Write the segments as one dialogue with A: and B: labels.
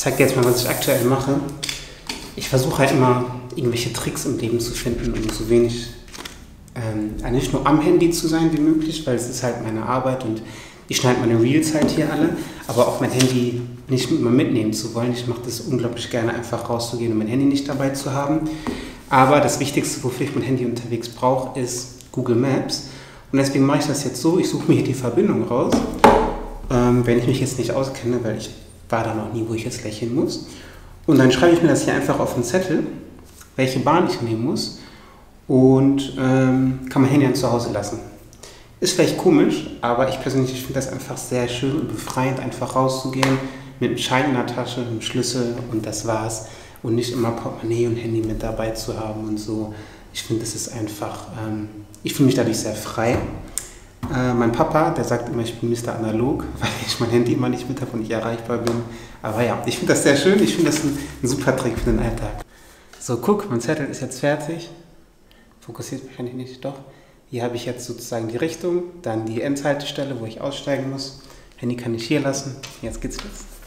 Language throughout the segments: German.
A: Zeige dir jetzt mal, was ich aktuell mache. Ich versuche halt immer irgendwelche Tricks im Leben zu finden, um so wenig, ähm, nicht nur am Handy zu sein wie möglich, weil es ist halt meine Arbeit und ich schneide meine halt hier alle, aber auch mein Handy nicht immer mitnehmen zu wollen. Ich mache das unglaublich gerne, einfach rauszugehen und mein Handy nicht dabei zu haben. Aber das Wichtigste, wofür ich mein Handy unterwegs brauche, ist Google Maps. Und deswegen mache ich das jetzt so, ich suche mir hier die Verbindung raus, ähm, wenn ich mich jetzt nicht auskenne, weil ich war da noch nie, wo ich jetzt hin muss. Und dann schreibe ich mir das hier einfach auf einen Zettel, welche Bahn ich nehmen muss und ähm, kann mein Handy dann zu Hause lassen. Ist vielleicht komisch, aber ich persönlich finde das einfach sehr schön und befreiend, einfach rauszugehen mit einem Schein in der Tasche, einem Schlüssel und das war's. Und nicht immer Portemonnaie und Handy mit dabei zu haben und so. Ich finde, das ist einfach, ähm, ich fühle mich dadurch sehr frei. Äh, mein Papa, der sagt immer, ich bin Mr. Analog, weil ich mein Handy immer nicht mit habe und nicht erreichbar bin. Aber ja, ich finde das sehr schön. Ich finde das ein, ein super Trick für den Alltag. So, guck, mein Zettel ist jetzt fertig. Fokussiert wahrscheinlich nicht, doch. Hier habe ich jetzt sozusagen die Richtung, dann die Endhaltestelle, wo ich aussteigen muss. Handy kann ich hier lassen. Jetzt geht's los.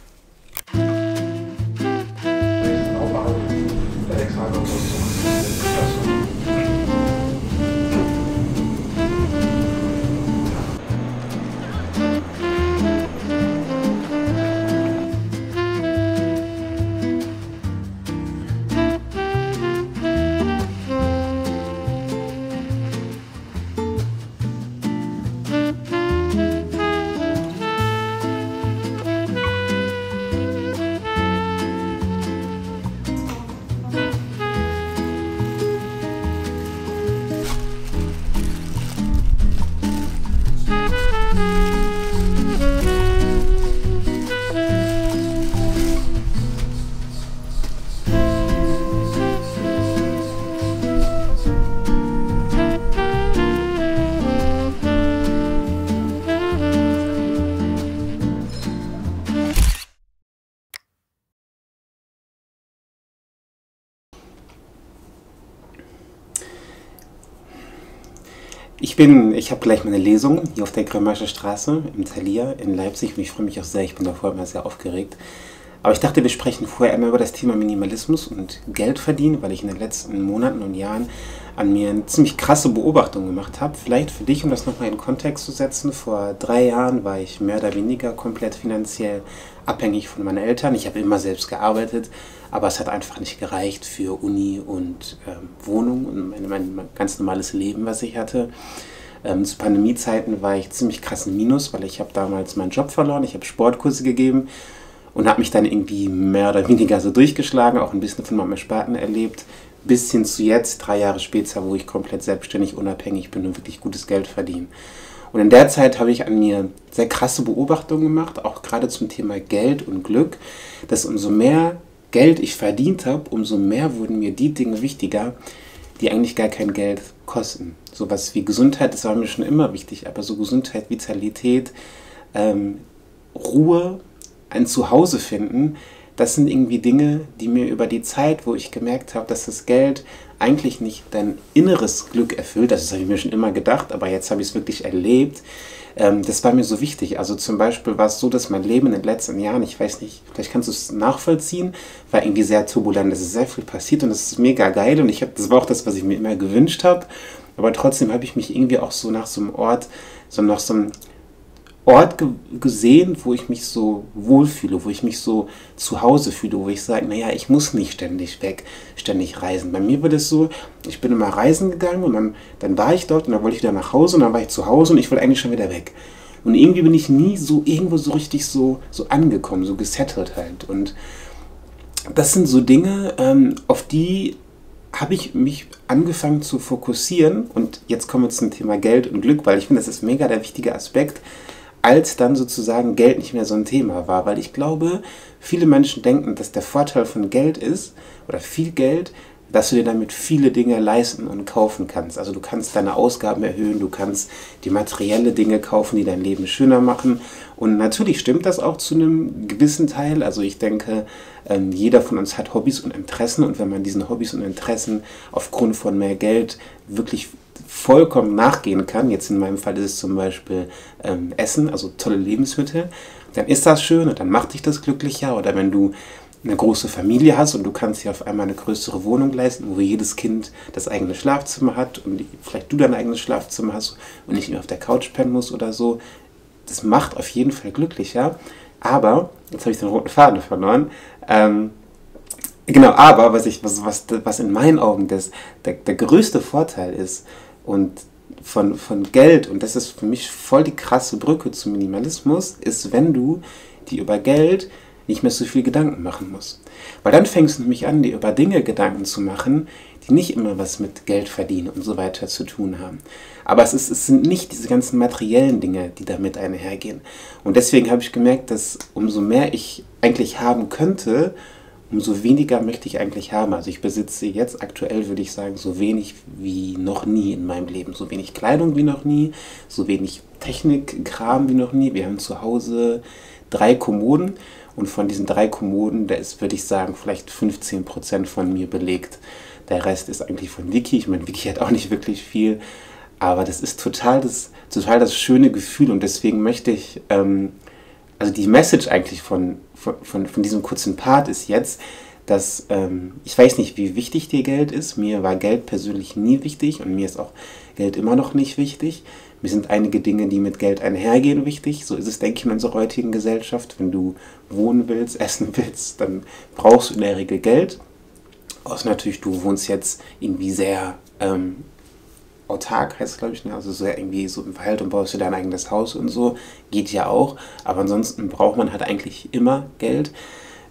A: Ich bin, ich habe gleich meine Lesung hier auf der Grimmaische Straße im Thalia in Leipzig und ich freue mich auch sehr. Ich bin davor immer sehr aufgeregt. Aber ich dachte, wir sprechen vorher einmal über das Thema Minimalismus und Geld verdienen, weil ich in den letzten Monaten und Jahren an mir eine ziemlich krasse Beobachtung gemacht habe. Vielleicht für dich, um das nochmal in Kontext zu setzen. Vor drei Jahren war ich mehr oder weniger komplett finanziell abhängig von meinen Eltern. Ich habe immer selbst gearbeitet, aber es hat einfach nicht gereicht für Uni und ähm, Wohnung und mein, mein, ganz normales Leben, was ich hatte. Ähm, zu Pandemiezeiten war ich ziemlich krass im Minus, weil ich habe damals meinen Job verloren, ich habe Sportkurse gegeben und habe mich dann irgendwie mehr oder weniger so durchgeschlagen, auch ein bisschen von meinem Ersparten erlebt, bis hin zu jetzt, drei Jahre später, wo ich komplett selbstständig, unabhängig bin und wirklich gutes Geld verdiene. Und in der Zeit habe ich an mir sehr krasse Beobachtungen gemacht, auch gerade zum Thema Geld und Glück, dass umso mehr Geld ich verdient habe, umso mehr wurden mir die Dinge wichtiger, die eigentlich gar kein Geld kosten. Sowas wie Gesundheit, das war mir schon immer wichtig, aber so Gesundheit, Vitalität, ähm, Ruhe, ein Zuhause finden, das sind irgendwie Dinge, die mir über die Zeit, wo ich gemerkt habe, dass das Geld eigentlich nicht dein inneres Glück erfüllt, das habe ich mir schon immer gedacht, aber jetzt habe ich es wirklich erlebt, ähm, das war mir so wichtig. Also zum Beispiel war es so, dass mein Leben in den letzten Jahren, ich weiß nicht, vielleicht kannst du es nachvollziehen, war irgendwie sehr turbulent. Es ist sehr viel passiert und es ist mega geil und ich hab, das war auch das, was ich mir immer gewünscht habe. Aber trotzdem habe ich mich irgendwie auch so nach so einem Ort, so nach so einem Ort ge gesehen, wo ich mich so wohlfühle, wo ich mich so zu Hause fühle, wo ich sage, naja, ich muss nicht ständig weg, ständig reisen. Bei mir war das so, ich bin immer reisen gegangen und dann, dann war ich dort und dann wollte ich wieder nach Hause und dann war ich zu Hause und ich wollte eigentlich schon wieder weg. Und irgendwie bin ich nie so irgendwo so richtig so, so angekommen, so gesettelt halt. Und das sind so Dinge, ähm, auf die habe ich mich angefangen zu fokussieren. Und jetzt kommen wir zum Thema Geld und Glück, weil ich finde, das ist mega der wichtige Aspekt als dann sozusagen Geld nicht mehr so ein Thema war. Weil ich glaube, viele Menschen denken, dass der Vorteil von Geld ist, oder viel Geld, dass du dir damit viele Dinge leisten und kaufen kannst. Also du kannst deine Ausgaben erhöhen, du kannst die materielle Dinge kaufen, die dein Leben schöner machen. Und natürlich stimmt das auch zu einem gewissen Teil. Also ich denke, ähm, jeder von uns hat Hobbys und Interessen und wenn man diesen Hobbys und Interessen aufgrund von mehr Geld wirklich vollkommen nachgehen kann, jetzt in meinem Fall ist es zum Beispiel ähm, Essen, also tolle Lebensmittel, dann ist das schön und dann macht dich das glücklicher. Oder wenn du eine große Familie hast und du kannst dir auf einmal eine größere Wohnung leisten, wo jedes Kind das eigene Schlafzimmer hat und vielleicht du dein eigenes Schlafzimmer hast und nicht mehr auf der Couch pennen musst oder so, das macht auf jeden Fall glücklicher. Aber, jetzt habe ich den roten Faden verloren, ähm, genau, aber was, ich, was, was, was in meinen Augen das, der, der größte Vorteil ist und von, von Geld, und das ist für mich voll die krasse Brücke zum Minimalismus, ist, wenn du die über Geld nicht mehr so viel Gedanken machen musst. Weil dann fängst du nämlich an, dir über Dinge Gedanken zu machen, die nicht immer was mit Geld verdienen und so weiter zu tun haben. Aber es, ist, es sind nicht diese ganzen materiellen Dinge, die damit einhergehen. Und deswegen habe ich gemerkt, dass umso mehr ich eigentlich haben könnte, umso weniger möchte ich eigentlich haben. Also ich besitze jetzt aktuell, würde ich sagen, so wenig wie noch nie in meinem Leben. So wenig Kleidung wie noch nie, so wenig Technikkram wie noch nie. Wir haben zu Hause drei Kommoden und von diesen drei Kommoden, da ist, würde ich sagen, vielleicht 15% von mir belegt. Der Rest ist eigentlich von Vicky. Ich meine, Vicky hat auch nicht wirklich viel. Aber das ist total das, total das schöne Gefühl und deswegen möchte ich, ähm, also die Message eigentlich von, von, von, von diesem kurzen Part ist jetzt, dass ähm, ich weiß nicht, wie wichtig dir Geld ist. Mir war Geld persönlich nie wichtig und mir ist auch Geld immer noch nicht wichtig. Mir sind einige Dinge, die mit Geld einhergehen, wichtig. So ist es, denke ich, in unserer heutigen Gesellschaft. Wenn du wohnen willst, essen willst, dann brauchst du in der Regel Geld. Außer natürlich, du wohnst jetzt irgendwie sehr ähm, autark, heißt es, glaube ich, ne? also sehr irgendwie so im Wald und baust dir dein eigenes Haus und so. Geht ja auch. Aber ansonsten braucht man halt eigentlich immer Geld.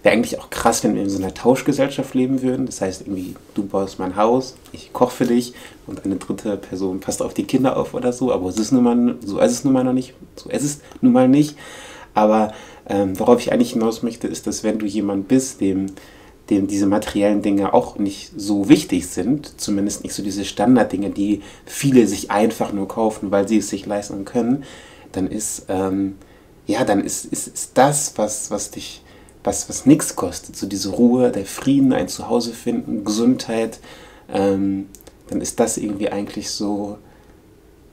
A: Wäre eigentlich auch krass, wenn wir in so einer Tauschgesellschaft leben würden. Das heißt, irgendwie, du baust mein Haus, ich koche für dich und eine dritte Person passt auf die Kinder auf oder so. Aber es ist nun mal, so ist es nun mal noch nicht. So ist es nun mal nicht. Aber ähm, worauf ich eigentlich hinaus möchte, ist, dass wenn du jemand bist, dem, dem diese materiellen Dinge auch nicht so wichtig sind, zumindest nicht so diese Standarddinge, die viele sich einfach nur kaufen, weil sie es sich leisten können, dann ist, ähm, ja, dann ist, ist, ist das, was, was dich was, was nichts kostet, so diese Ruhe, der Frieden, ein Zuhause finden, Gesundheit, ähm, dann ist das irgendwie eigentlich so.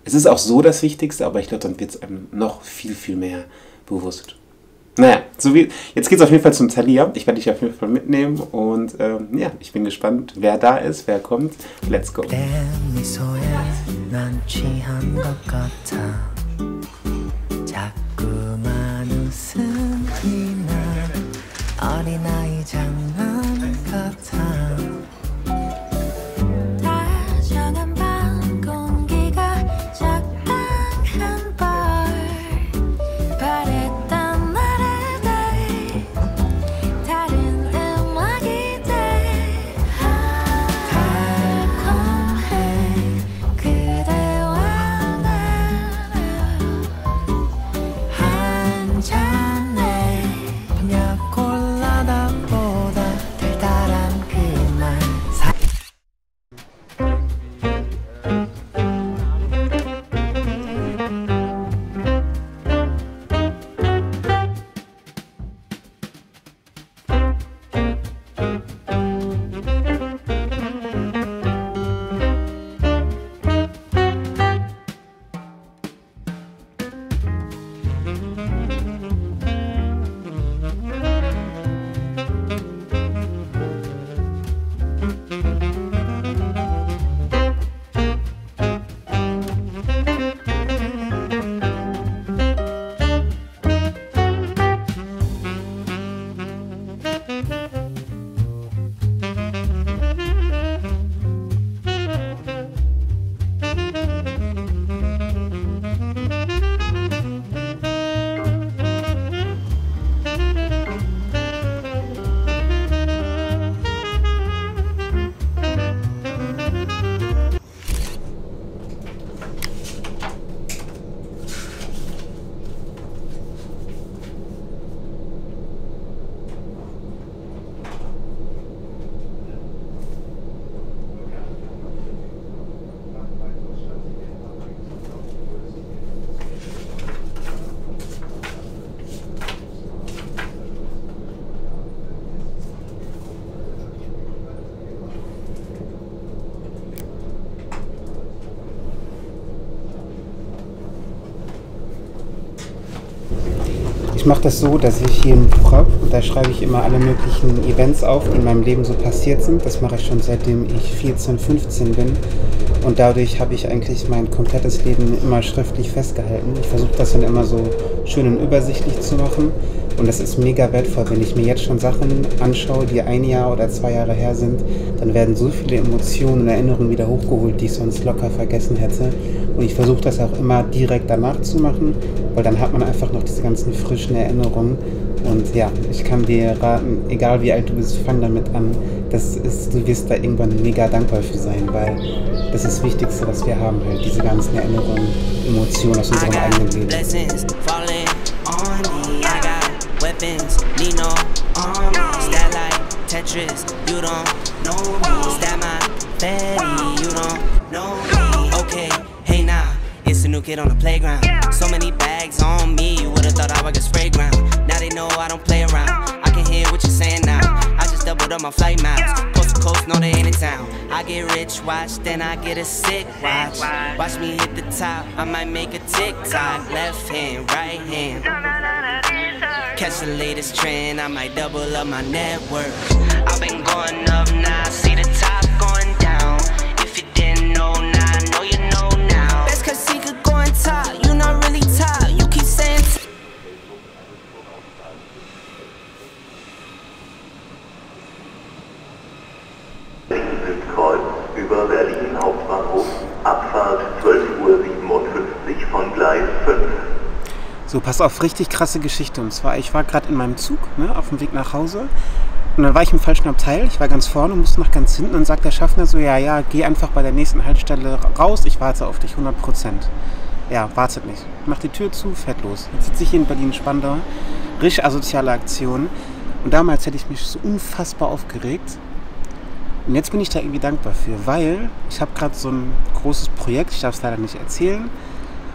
A: Es ist auch so das Wichtigste, aber ich glaube, dann wird es einem noch viel, viel mehr bewusst. Naja, so wie, jetzt geht es auf jeden Fall zum Thalia. Ich werde dich auf jeden Fall mitnehmen und ähm, ja, ich bin gespannt, wer da ist, wer kommt. Let's go. 어린아이 장난 Ich mache das so, dass ich hier ein Buch habe und da schreibe ich immer alle möglichen Events auf, die in meinem Leben so passiert sind. Das mache ich schon seitdem ich 14, 15 bin. Und dadurch habe ich eigentlich mein komplettes Leben immer schriftlich festgehalten. Ich versuche das dann immer so schön und übersichtlich zu machen. Und das ist mega wertvoll, wenn ich mir jetzt schon Sachen anschaue, die ein Jahr oder zwei Jahre her sind, dann werden so viele Emotionen und Erinnerungen wieder hochgeholt, die ich sonst locker vergessen hätte. Und ich versuche das auch immer direkt danach zu machen, weil dann hat man einfach noch diese ganzen frischen Erinnerungen. Und ja, ich kann dir raten, egal wie alt du bist, fang damit an. Das ist, du wirst da irgendwann mega dankbar für sein, weil das ist das Wichtigste, was wir haben, halt diese ganzen Erinnerungen, Emotionen aus unserem eigenen Leben. Tetris, you don't know me. Stat my fatty, you don't know me. Okay, hey now, it's a new kid on the playground. So many bags on me, you would've thought I was a spray ground. Now know I don't play around. I can hear what you're saying now. I just doubled up my flight miles. Coast to coast, no they ain't in town. I get rich, watch, then I get a sick watch. Watch me hit the top, I might make a TikTok. Left hand, right hand. Catch the latest trend, I might double up my net worth. I've been going up now, see the top going down. If you didn't know now,
B: über Berlin Hauptbahnhof, Abfahrt 12.57 Uhr von Gleis 5.
A: So, pass auf, richtig krasse Geschichte. Und zwar, ich war gerade in meinem Zug, ne, auf dem Weg nach Hause. Und dann war ich im falschen Abteil. Ich war ganz vorne, musste nach ganz hinten. Und sagt der Schaffner so, ja, ja, geh einfach bei der nächsten Haltestelle raus. Ich warte auf dich, 100 Prozent. Ja, wartet nicht. Macht die Tür zu, fährt los. Jetzt sitze ich hier in Berlin-Spandau. Richtig asoziale Aktion. Und damals hätte ich mich so unfassbar aufgeregt. Und jetzt bin ich da irgendwie dankbar für, weil ich habe gerade so ein großes Projekt, ich darf es leider nicht erzählen,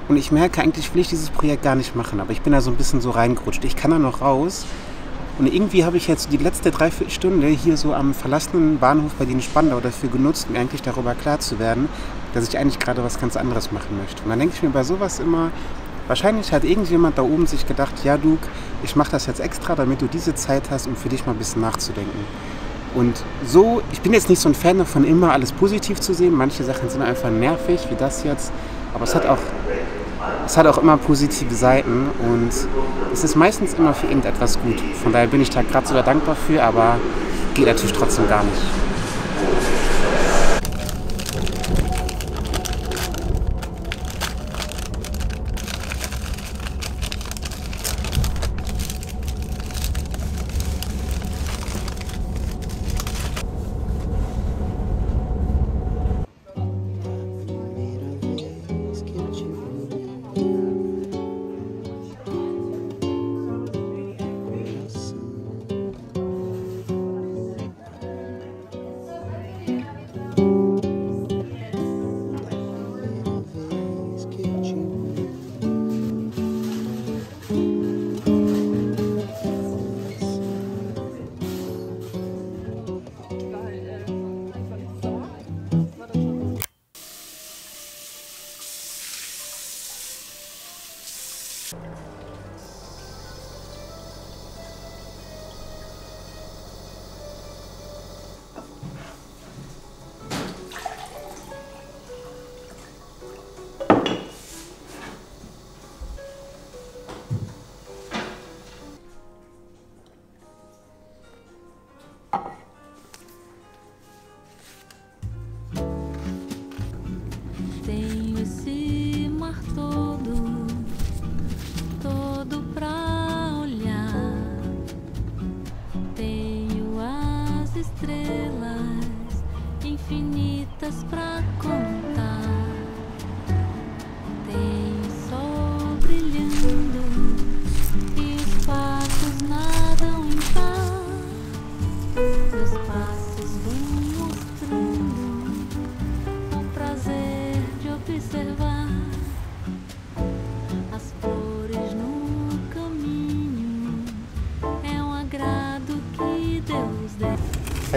A: und ich merke, eigentlich will ich dieses Projekt gar nicht machen, aber ich bin da so ein bisschen so reingerutscht. Ich kann da noch raus. Und irgendwie habe ich jetzt die letzte Dreiviertelstunde hier so am verlassenen Bahnhof bei den Spandau dafür genutzt, mir eigentlich darüber klar zu werden, dass ich eigentlich gerade was ganz anderes machen möchte. Und dann denke ich mir bei sowas immer, wahrscheinlich hat irgendjemand da oben sich gedacht, ja Duke, ich mache das jetzt extra, damit du diese Zeit hast, um für dich mal ein bisschen nachzudenken. Und so, ich bin jetzt nicht so ein Fan davon, immer alles positiv zu sehen. Manche Sachen sind einfach nervig, wie das jetzt. Aber es hat auch es hat auch immer positive Seiten und es ist meistens immer für irgendetwas gut. Von daher bin ich da gerade sogar dankbar für, aber geht natürlich trotzdem gar nicht.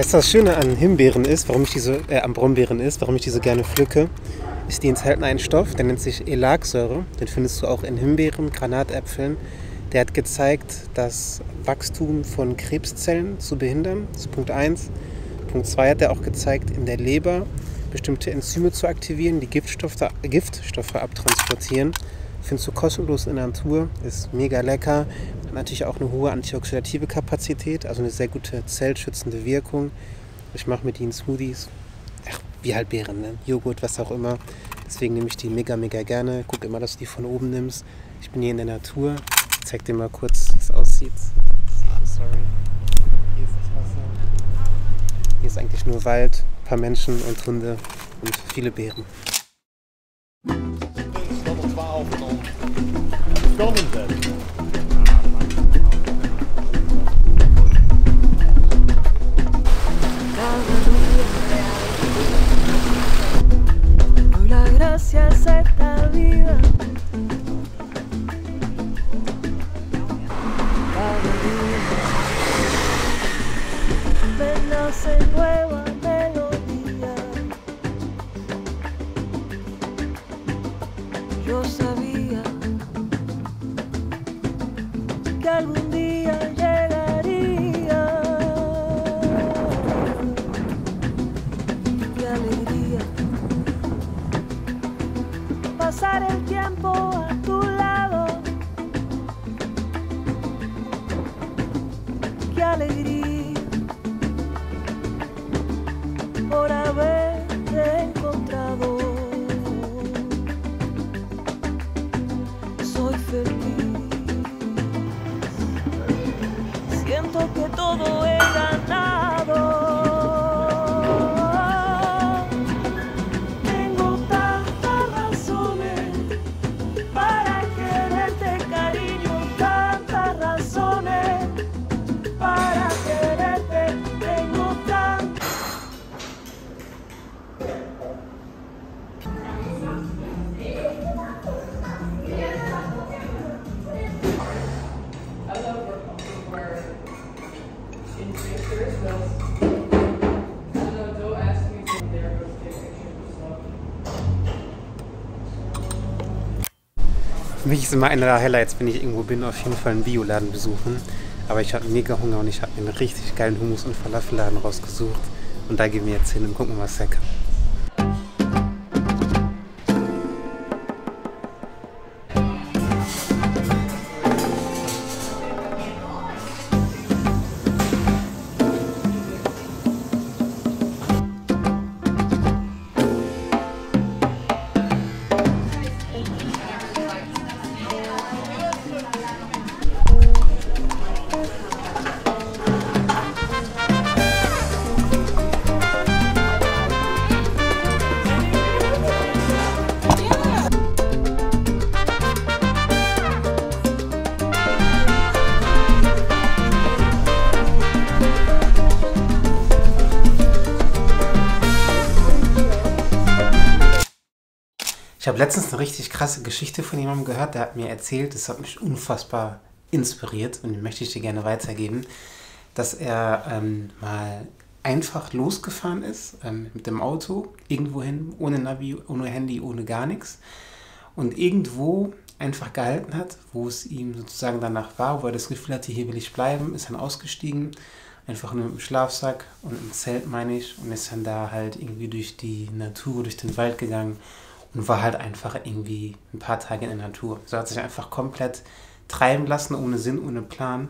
A: Was Schöne an Himbeeren ist, warum ich diese, äh, an Brombeeren ist, warum ich diese gerne pflücke, ist, die enthalten einen Stoff, der nennt sich Elagsäure. Den findest du auch in Himbeeren, Granatäpfeln, Der hat gezeigt, das Wachstum von Krebszellen zu behindern. Das ist Punkt 1. Punkt 2 hat er auch gezeigt, in der Leber bestimmte Enzyme zu aktivieren, die Giftstoffe, Giftstoffe abtransportieren. Findest du kostenlos in der Natur, ist mega lecker, natürlich auch eine hohe antioxidative Kapazität, also eine sehr gute zellschützende Wirkung. Ich mache mit ihnen Smoothies, ach, wie halt Beeren, ne? Joghurt, was auch immer. Deswegen nehme ich die mega, mega gerne. Guck immer, dass du die von oben nimmst. Ich bin hier in der Natur. Ich zeig dir mal kurz, wie es aussieht. Sorry. Hier ist das Wasser. Hier ist eigentlich nur Wald, ein paar Menschen und Hunde und viele Beeren.
C: Algún día
A: Ist immer einer der Highlights, wenn ich irgendwo bin, auf jeden Fall einen Bioladen besuchen. Aber ich habe mega Hunger und ich habe mir einen richtig geilen Hummus- und Falafelladen rausgesucht. Und da gehen wir jetzt hin und gucken, was der kann. Ich habe letztens eine richtig krasse Geschichte von jemandem gehört, der hat mir erzählt, das hat mich unfassbar inspiriert und die möchte ich dir gerne weitergeben, dass er ähm, mal einfach losgefahren ist ähm, mit dem Auto irgendwohin, ohne Navi, ohne Handy, ohne gar nichts und irgendwo einfach gehalten hat, wo es ihm sozusagen danach war, wo er das Gefühl hatte, hier will ich bleiben, ist dann ausgestiegen, einfach nur dem Schlafsack und im Zelt meine ich und ist dann da halt irgendwie durch die Natur, durch den Wald gegangen und war halt einfach irgendwie ein paar Tage in der Natur. So hat sich einfach komplett treiben lassen, ohne Sinn, ohne Plan.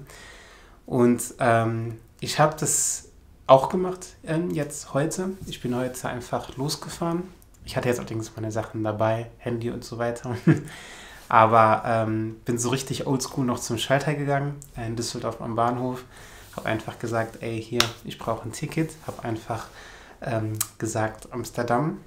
A: Und ähm, ich habe das auch gemacht ähm, jetzt heute. Ich bin heute einfach losgefahren. Ich hatte jetzt allerdings meine Sachen dabei, Handy und so weiter. Aber ähm, bin so richtig oldschool noch zum Schalter gegangen, in Düsseldorf am Bahnhof. Habe einfach gesagt, ey, hier, ich brauche ein Ticket. Habe einfach ähm, gesagt, Amsterdam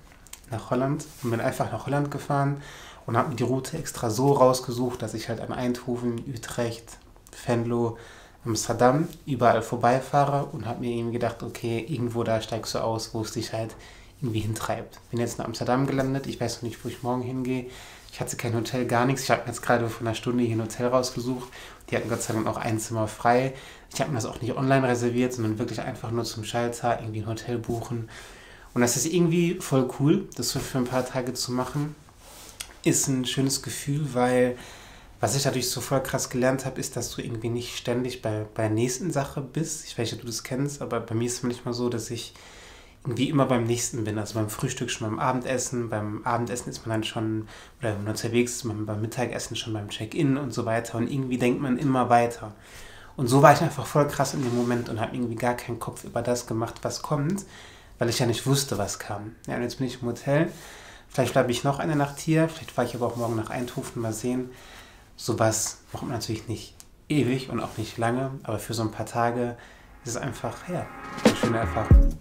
A: nach Holland und bin einfach nach Holland gefahren und habe mir die Route extra so rausgesucht, dass ich halt an Eindhoven, Utrecht, Venlo, Amsterdam überall vorbeifahre und habe mir eben gedacht, okay, irgendwo da steigst du aus, wo es dich halt irgendwie hintreibt. Bin jetzt in Amsterdam gelandet, ich weiß noch nicht, wo ich morgen hingehe. Ich hatte kein Hotel, gar nichts. Ich habe mir jetzt gerade vor einer Stunde hier ein Hotel rausgesucht. Die hatten Gott sei Dank auch ein Zimmer frei. Ich habe mir das auch nicht online reserviert, sondern wirklich einfach nur zum Schalter irgendwie ein Hotel buchen. Und das ist irgendwie voll cool, das so für ein paar Tage zu machen. Ist ein schönes Gefühl, weil Was ich dadurch so voll krass gelernt habe, ist, dass du irgendwie nicht ständig bei, bei der nächsten Sache bist. Ich weiß nicht, ob du das kennst, aber bei mir ist es manchmal so, dass ich irgendwie immer beim nächsten bin. Also beim Frühstück schon beim Abendessen, beim Abendessen ist man dann schon, oder wenn man unterwegs ist, man beim Mittagessen schon beim Check-in und so weiter. Und irgendwie denkt man immer weiter. Und so war ich einfach voll krass in dem Moment und habe irgendwie gar keinen Kopf über das gemacht, was kommt, weil ich ja nicht wusste, was kam. Ja, und jetzt bin ich im Hotel. Vielleicht bleibe ich noch eine Nacht hier, vielleicht fahre ich aber auch morgen nach Eindhoven, mal sehen sowas macht man natürlich nicht ewig und auch nicht lange, aber für so ein paar Tage ist es einfach, ja, eine schöne Erfahrung.